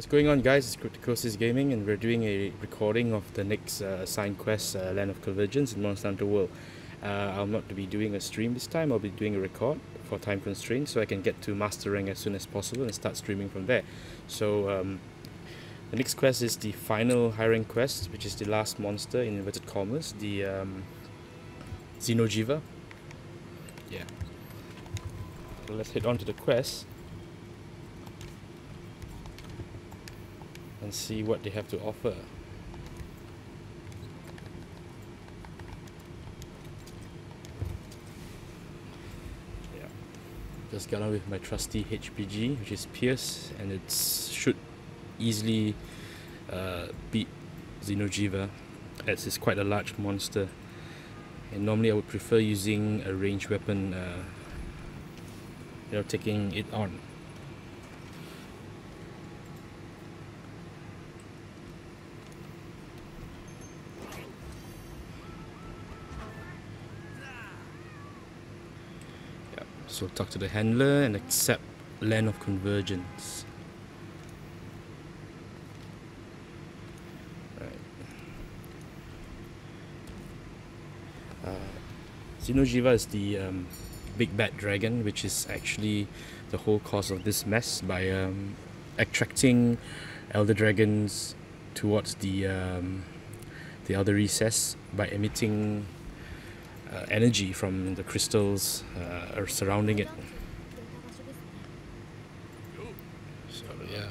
What's going on guys, it's Cryptocosis Gaming and we're doing a recording of the next uh, signed quest, uh, Land of Convergence in Monster Hunter World. Uh, I'll not to be doing a stream this time, I'll be doing a record for time constraints so I can get to mastering as soon as possible and start streaming from there. So um, the next quest is the final high rank quest, which is the last monster in inverted commas, the um, Xeno'jiiva. Yeah. So let's head on to the quest. And see what they have to offer. Yeah. Just got on with my trusty HBG, which is Pierce, and it should easily uh, beat Xeno'jiiva as it's quite a large monster. And normally I would prefer using a ranged weapon, uh, you know, taking it on. So talk to the handler and accept land of convergence. Right. Uh, is the um, big bad dragon, which is actually the whole cause of this mess by um, attracting elder dragons towards the um, the elder recess by emitting uh, energy from the crystals uh, surrounding it. So yeah.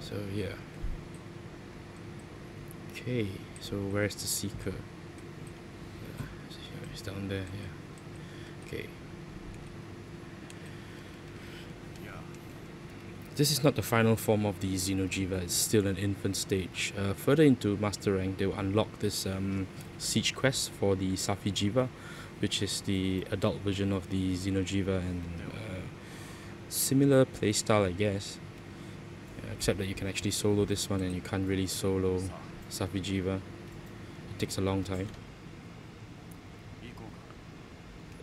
So yeah. Okay, so where's the seeker? Uh, he's down there, yeah. Okay. This is not the final form of the Xeno'jiiva, it's still an infant stage. Uh, further into Master Rank, they will unlock this um, siege quest for the Safi'jiiva, which is the adult version of the Xeno'jiiva and uh, similar playstyle, I guess. Except that you can actually solo this one and you can't really solo Safi'jiiva. It takes a long time.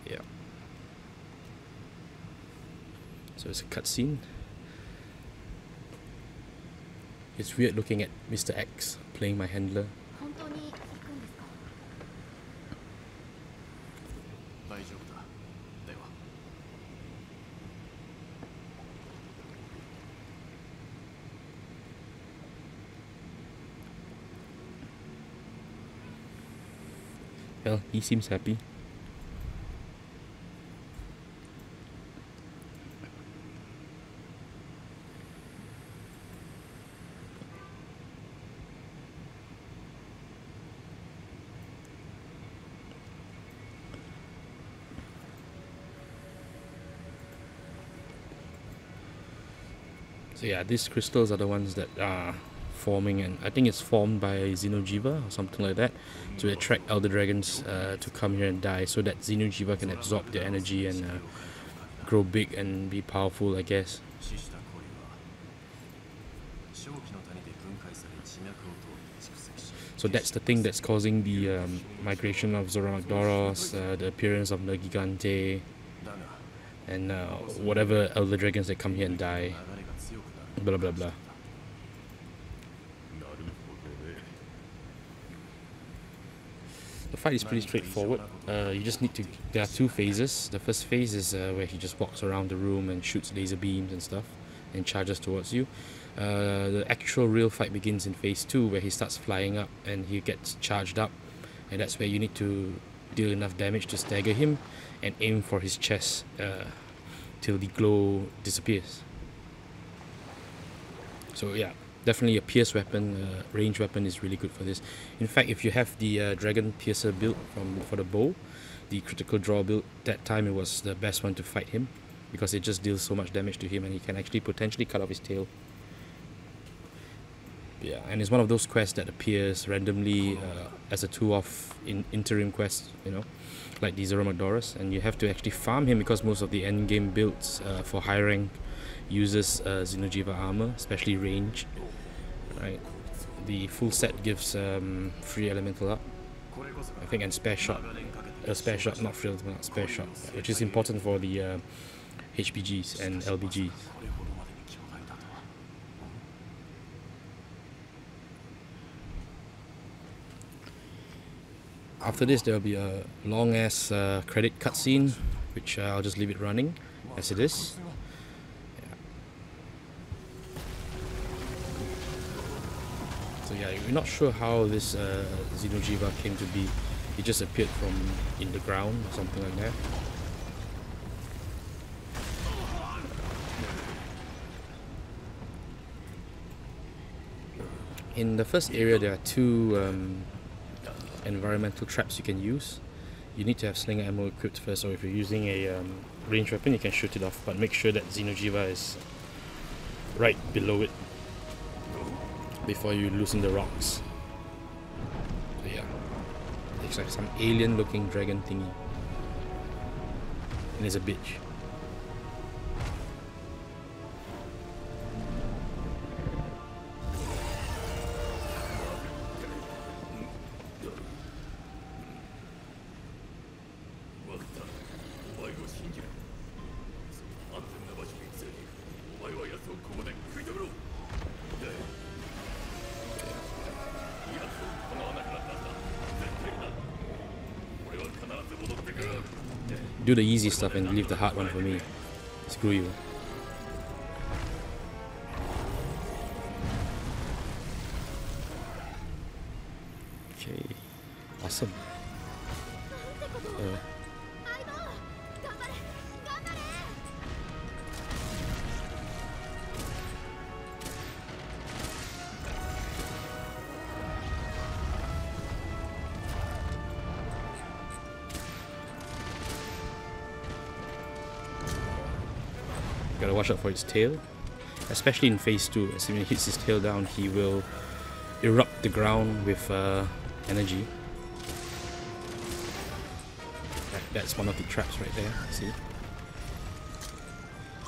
Yeah. So it's a cutscene. It's weird looking at Mr. X playing my handler. Well, he seems happy. So yeah, these crystals are the ones that are forming and I think it's formed by Xeno'jiiva or something like that to attract elder dragons uh, to come here and die so that Xeno'jiiva can absorb their energy and uh, grow big and be powerful I guess. So that's the thing that's causing the um, migration of Zorah Magdaros, uh, the appearance of Nergigante, and uh, whatever elder dragons that come here and die blah blah blah. The fight is pretty straightforward. Uh, you just need to. There are two phases. The first phase is uh, where he just walks around the room and shoots laser beams and stuff, and charges towards you. Uh, the actual real fight begins in phase two, where he starts flying up and he gets charged up, and that's where you need to deal enough damage to stagger him and aim for his chest uh, till the glow disappears. So yeah, definitely a pierce weapon, uh, range weapon is really good for this. In fact, if you have the uh, Dragon Piercer build from for the bow, the critical draw build, that time it was the best one to fight him because it just deals so much damage to him and he can actually potentially cut off his tail. Yeah, and it's one of those quests that appears randomly uh, as a two-off in interim quest, you know, like the Zorah Magdaros, and you have to actually farm him because most of the end game builds uh, for high rank uses uh, Xeno'jiiva armor, especially range. Right, the full set gives um, free elemental up. I think, and spare shot. A spare shot, not but not spare shot, which is important for the uh, and LBGs. After this, there will be a long ass uh, credit cutscene, which uh, I'll just leave it running as it is. So yeah, we're not sure how this uh, Xeno'jiiva came to be. It just appeared from in the ground or something like that. In the first area, there are two um, environmental traps you can use. You need to have sling ammo equipped first, or if you're using a um, range weapon, you can shoot it off. But make sure that Xeno'jiiva is right below it before you loosen the rocks. So yeah, it's like some alien-looking dragon thingy, and it's a bitch. Do the easy stuff and leave the hard one for me. Screw you. Watch out for its tail. Especially in phase 2, as when it hits his tail down, he will erupt the ground with uh, energy. That, that's one of the traps right there, see?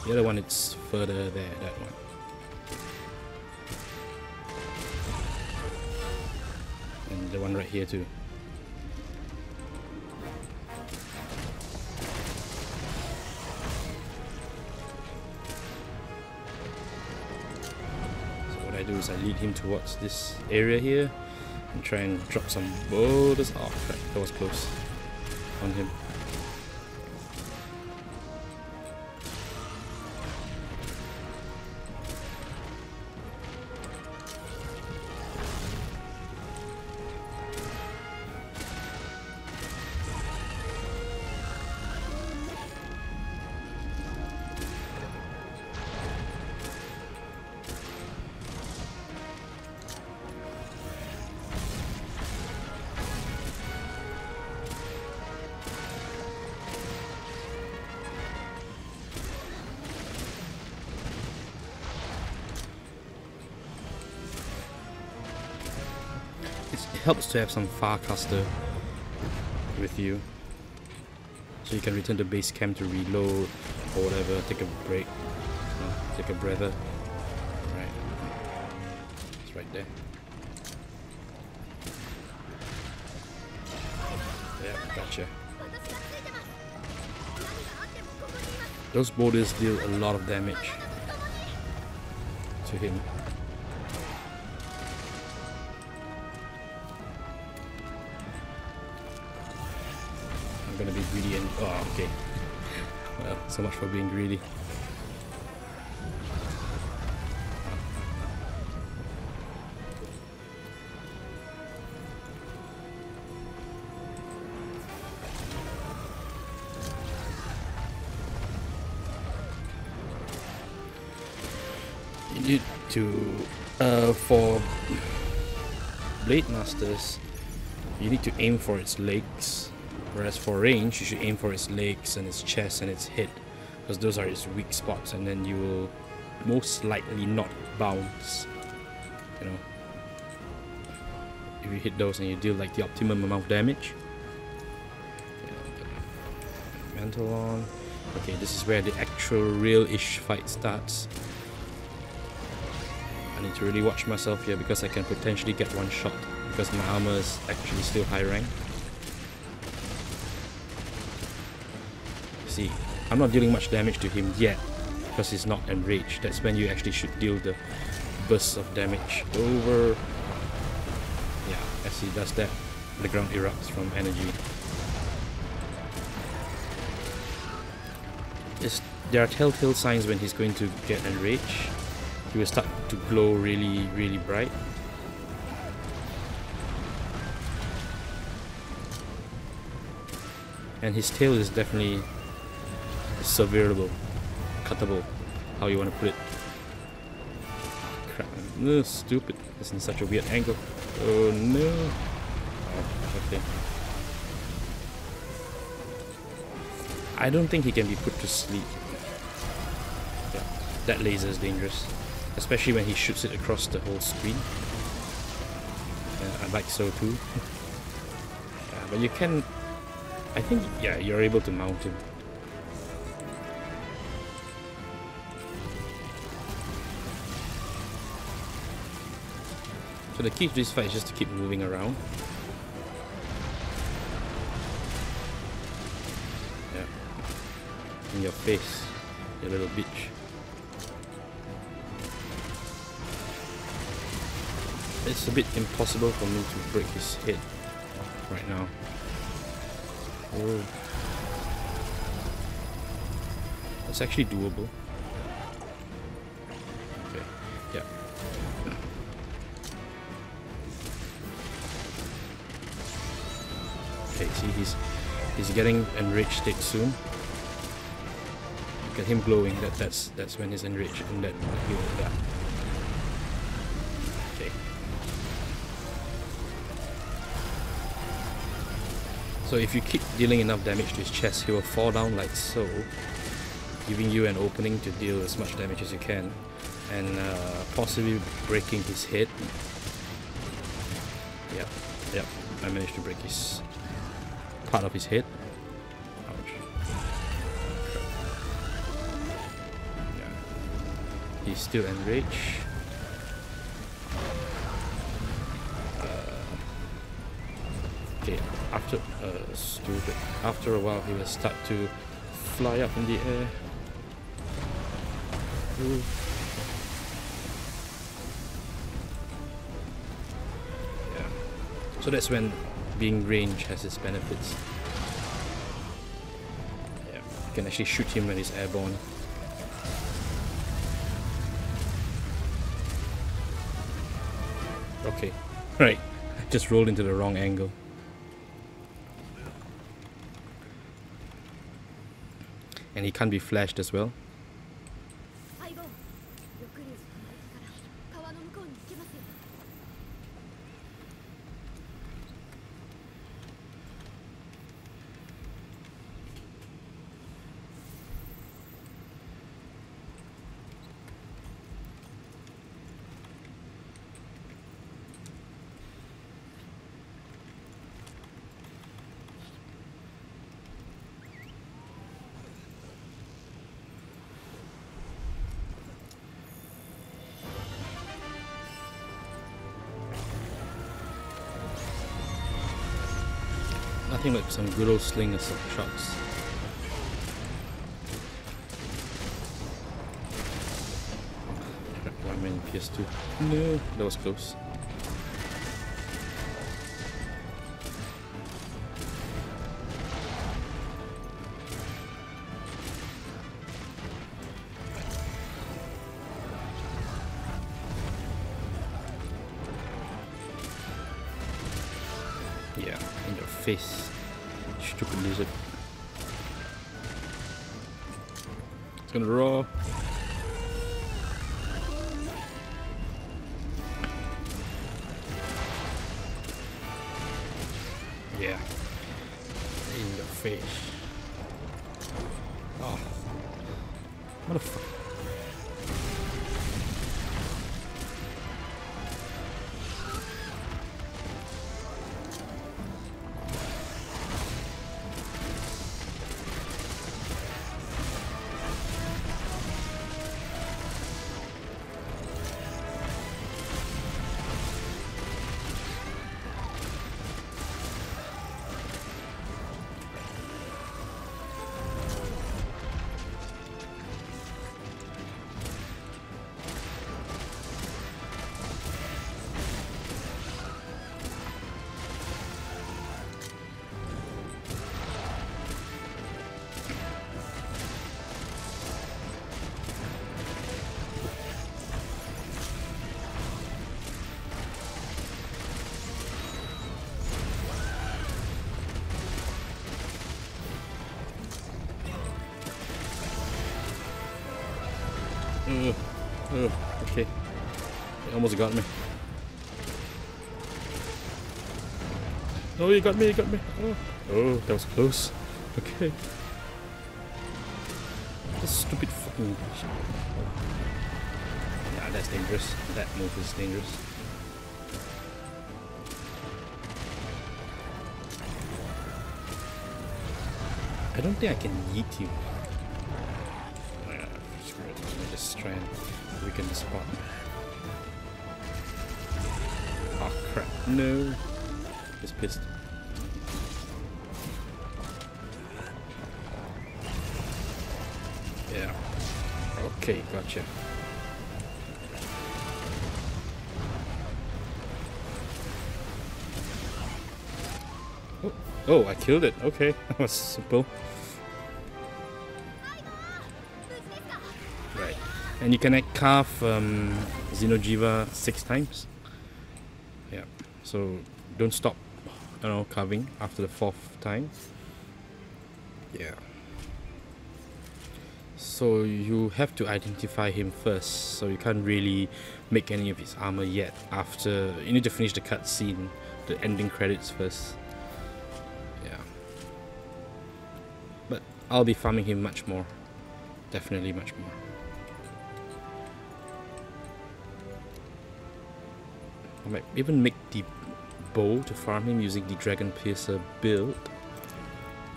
The other one it's further there, that one. And the one right here too. Do is I lead him towards this area here and try and drop some boulders. Oh crap, that was close on him. Helps to have some Farcaster with you. So you can return to base camp to reload or whatever, take a break, know, take a breather. Right. It's right there. Yeah, gotcha. Those boulders deal a lot of damage to him. Oh okay. Well so much for being greedy. You to uh, for blade masters you need to aim for its legs Whereas for range, you should aim for its legs and its chest and its head, because those are its weak spots, and then you will most likely not bounce. You know, if you hit those and you deal like the optimum amount of damage. Mantle on. Okay, this is where the actual real-ish fight starts. I need to really watch myself here because I can potentially get one shot because my armor is actually still high rank. See, I'm not dealing much damage to him yet because he's not enraged. That's when you actually should deal the bursts of damage over. Yeah, as he does that, the ground erupts from energy. It's, there are telltale signs when he's going to get enraged. He will start to glow really, really bright. And his tail is definitely severable, cuttable, how you want to put it. Crap, stupid. It's in such a weird angle. Oh no. Oh, okay. I don't think he can be put to sleep. Yeah, that laser is dangerous. Especially when he shoots it across the whole screen. Yeah, I like so too. yeah, but you can... I think, yeah, you're able to mount him. So the key to this fight is just to keep moving around. Yeah. In your face, you little bitch. It's a bit impossible for me to break his head right now. Oh. It's actually doable. Getting enraged state soon at him glowing, that that's that's when he's enraged and that he will die. Okay. So if you keep dealing enough damage to his chest, he will fall down like so, giving you an opening to deal as much damage as you can, and uh, possibly breaking his head. Yeah, yeah, I managed to break his part of his head. He's still enraged. Uh, okay, after uh, stupid. After a while, he will start to fly up in the air. Ooh. Yeah. So that's when being range has its benefits. Yeah, you can actually shoot him when he's airborne. Okay, right. Just rolled into the wrong angle. And he can't be flashed as well. Some good old sling of shots. I'm in PS2. No, that was close. Yeah, into face. Stupid lizard. It's gonna roar. Almost got me. Oh, you got me, you got me. Oh, oh that was close. Okay. This stupid fucking... Yeah, that's dangerous. That move is dangerous. I don't think I can yeet you. Uh, screw it. Let me just try and weaken the spot. Oh crap. No. Just pissed. Yeah. Okay, gotcha. Oh, oh, I killed it. Okay, that was simple. Right. And you can carve um, six times. So don't stop, you know, carving after the fourth time. Yeah. So you have to identify him first. So you can't really make any of his armor yet. After you need to finish the cutscene, the ending credits first. Yeah. But I'll be farming him much more. Definitely much more. I might even make the bow to farm him using the Dragon Piercer build.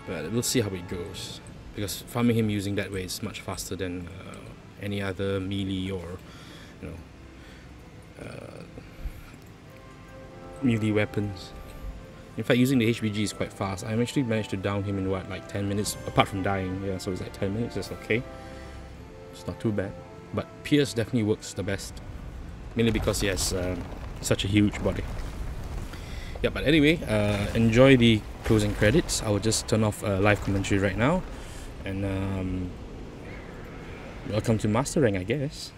But we'll see how it goes. Because farming him using that way is much faster than uh, any other melee or, you know, uh, melee weapons. In fact, using the HBG is quite fast. I actually managed to down him in what, like 10 minutes, apart from dying. Yeah, so it's like 10 minutes, that's okay. It's not too bad. But Pierce definitely works the best. Mainly because he has um, such a huge body. Yeah, but anyway, uh, enjoy the closing credits. I will just turn off uh, live commentary right now. And um, welcome to mastering I guess.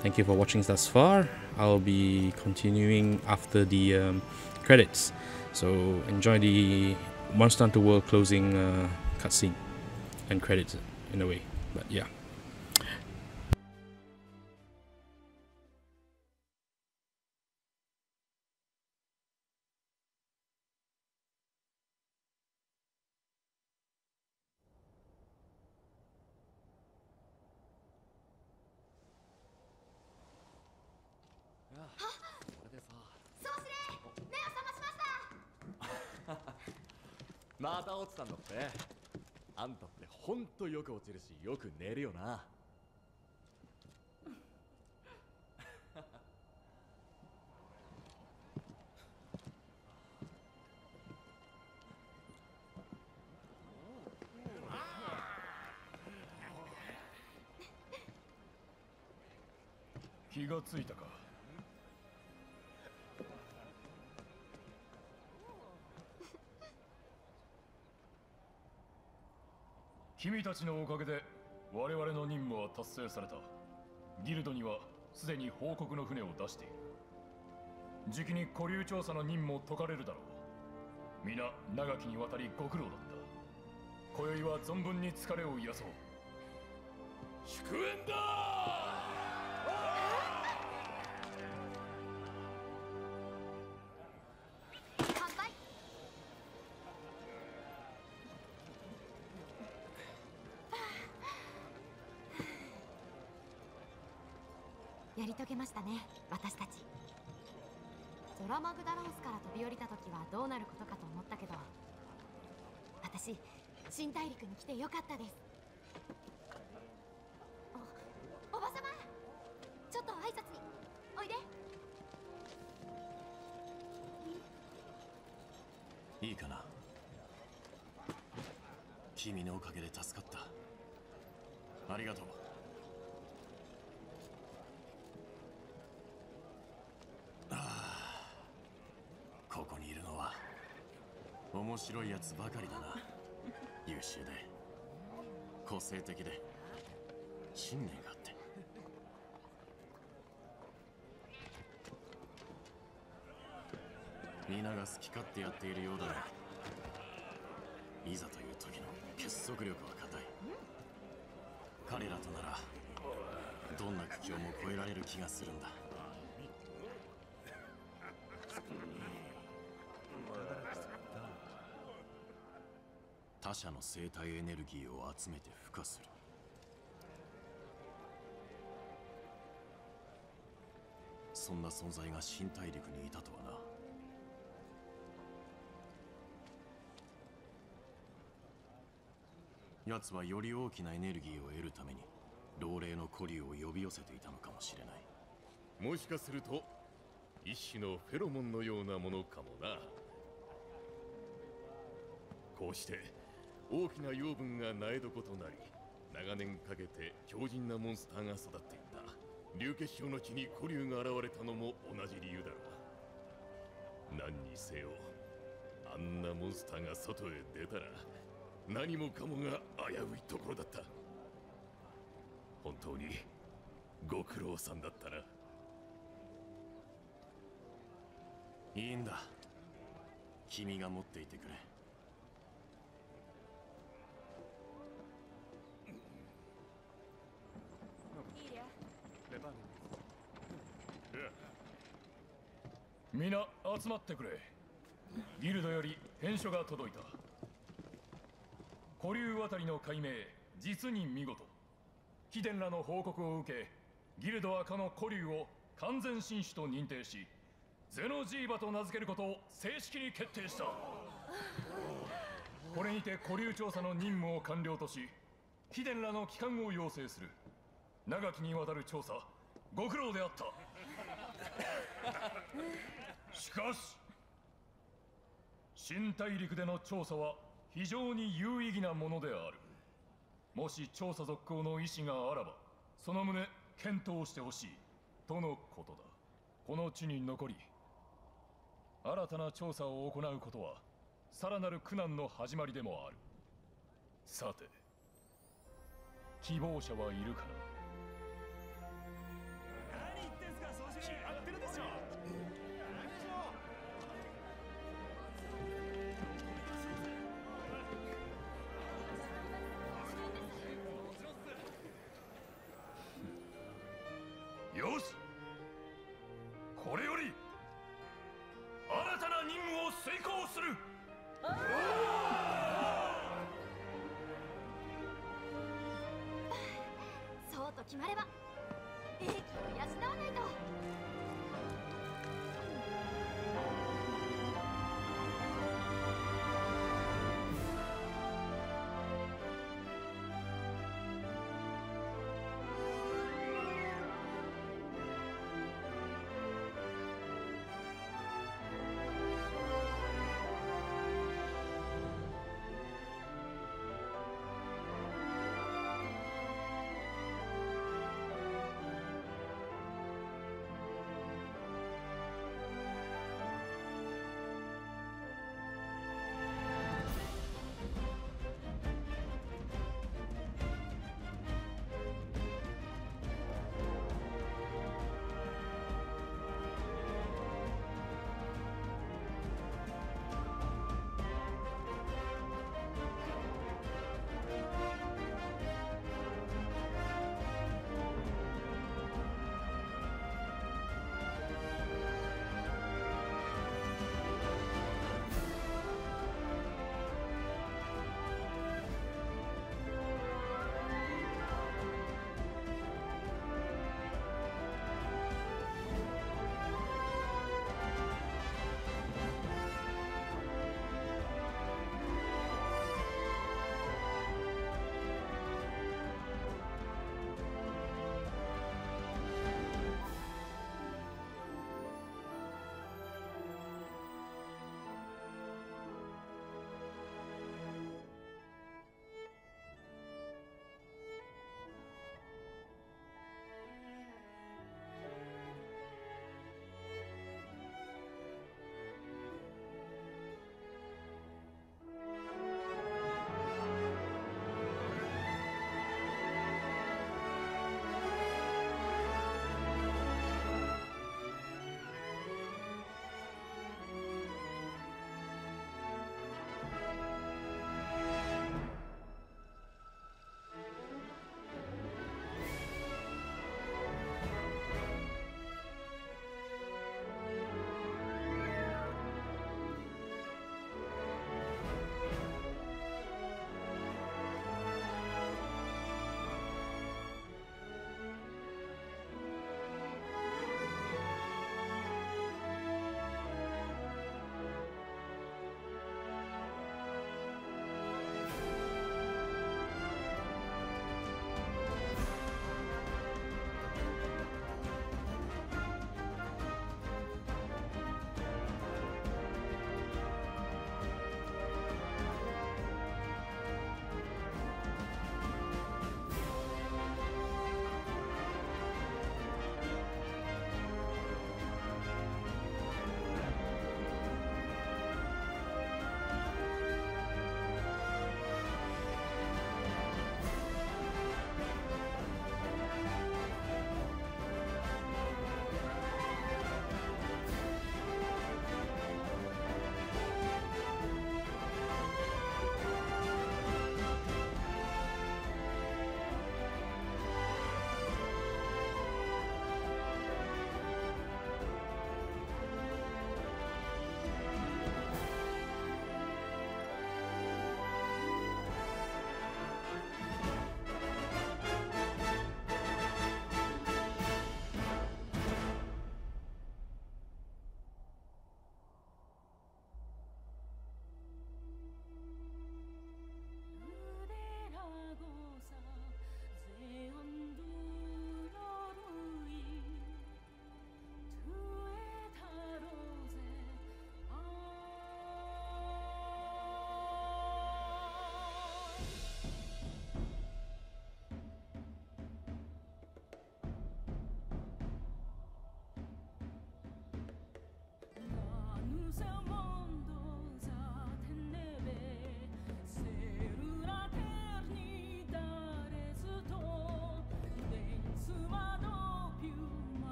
Thank you for watching thus far. I'll be continuing after the um, credits. So enjoy the Monster Hunter World closing uh, cutscene and credits in a way. But yeah. また落ちたんだって。あんたってほんとよく落ちるしよく寝るよな。君たちのおかげで我々の任務は達成された。ギルドにはすでに報告の船を出している。じきに古流調査の任務を解かれるだろう。皆長きにわたりご苦労だった。今宵は存分に疲れを癒そう。祝宴だやり遂げましたね私たち。ゾラマグダラオスから飛び降りた時はどうなることかと思ったけど私新大陸に来てよかったです。おおばさまちょっと挨拶においで。いいかな。君のおかげで助かった。ありがとう。面白いやつばかりだな。優秀で。個性的で。信念があって。皆が好き勝手やっているようだがいざという時の結束力は固い。彼らとならどんな苦境も越えられる気がするんだ。他者の生体エネルギーを集めて孵化する。そんな存在が新大陸にいたとはな。奴はより大きなエネルギーを得るために老齢の古竜を呼び寄せていたのかもしれない。もしかすると一種のフェロモンのようなものかもな。こうして大きな養分が苗床となり長年かけて強靭なモンスターが育っていった。流血症の地に古竜が現れたのも同じ理由だろう。何にせよあんなモンスターが外へ出たら何もかもが危ういところだった。本当にご苦労さんだったな。いいんだ。君が持っていてくれ。集まってくれ。ギルドより返書が届いた。古流渡りの解明実に見事。貴殿らの報告を受けギルドはかの古流を完全新種と認定しゼノジーバと名付けることを正式に決定した。これにて古流調査の任務を完了とし貴殿らの帰還を要請する。長きにわたる調査ご苦労であった。しかし新大陸での調査は非常に有意義なものである。もし調査続行の意思があらばその旨検討してほしいとのことだ。この地に残り新たな調査を行うことはさらなる苦難の始まりでもある。さて希望者はいるかな？決まれば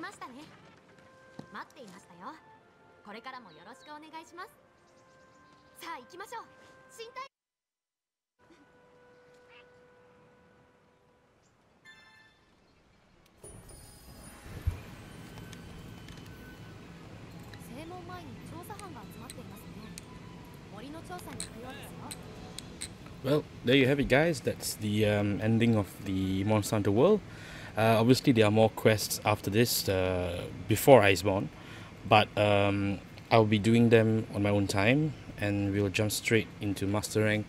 ましたね待っていましたよこれからもよろしくお願いしますさあ行きましょう身体正門前に調査班が集まっていますね森の調査に行くようですよ Well, there you have it, guys. That's the um, ending of the Monster Hunter World. Uh, obviously, there are more quests after this uh, before Iceborne, but um, I'll be doing them on my own time, and we'll jump straight into Master Rank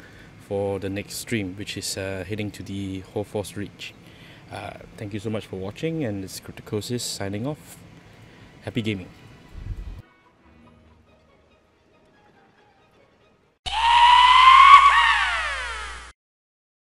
for the next stream, which is uh, heading to the Hoarfrost Reach. Uh, thank you so much for watching, and it's Cryptocosis signing off. Happy gaming.